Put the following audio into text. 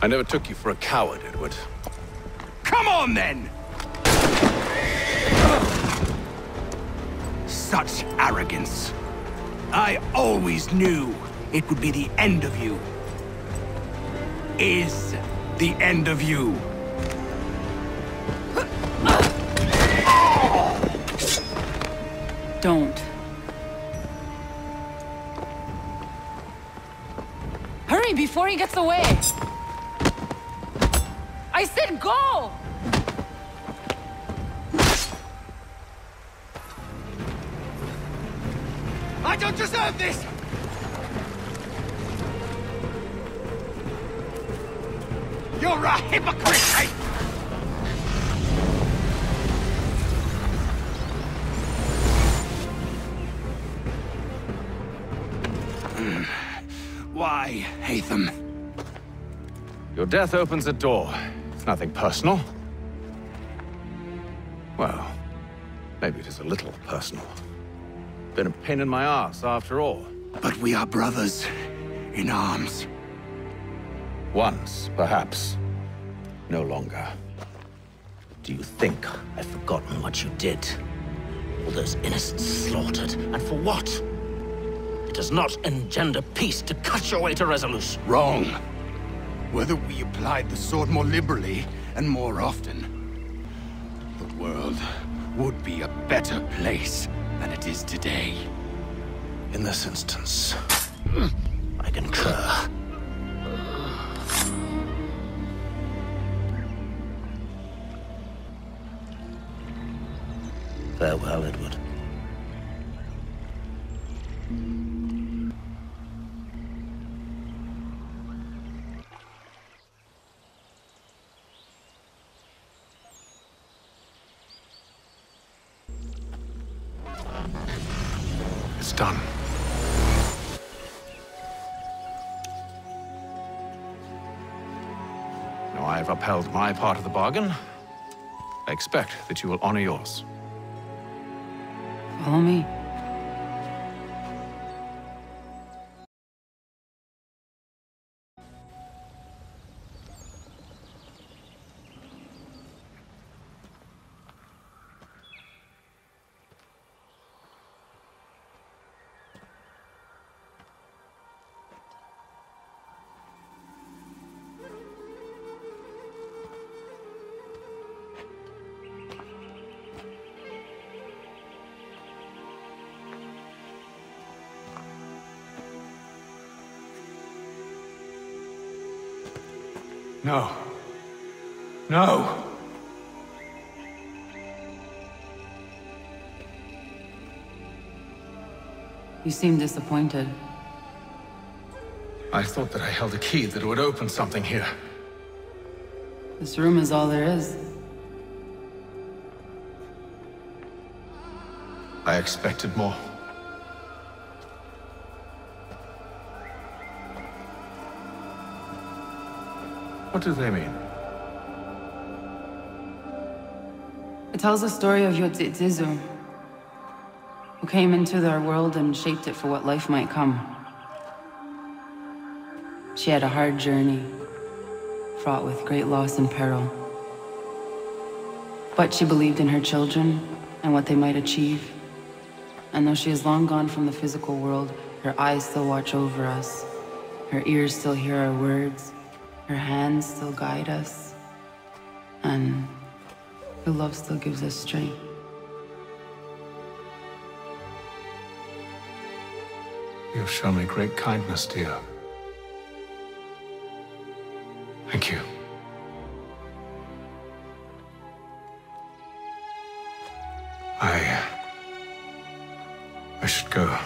I never took you for a coward, Edward. Come on, then! Such arrogance. I always knew it would be the end of you. Is the end of you. Don't. Hurry before he gets away! I said go! I don't deserve this! You're a hypocrite! I... Hmm. Why, Haytham? Your death opens a door. Nothing personal. Well, maybe it is a little personal. Been a pain in my ass, after all. But we are brothers in arms. Once, perhaps. No longer. Do you think I've forgotten what you did? All those innocents slaughtered, and for what? It does not engender peace to cut your way to resolution. Wrong. Whether we applied the sword more liberally and more often, the world would be a better place than it is today. In this instance, I concur. Farewell, Edward. It's done. Now I have upheld my part of the bargain. I expect that you will honor yours. Follow me. No. No! You seem disappointed. I thought that I held a key that would open something here. This room is all there is. I expected more. What do they mean? It tells the story of Iotsitsisen, who came into their world and shaped it for what life might come. She had a hard journey, fraught with great loss and peril. But she believed in her children and what they might achieve. And though she is long gone from the physical world, her eyes still watch over us. Her ears still hear our words. Her hands still guide us. And her love still gives us strength. You've shown me great kindness, dear. Thank you. I... I should go.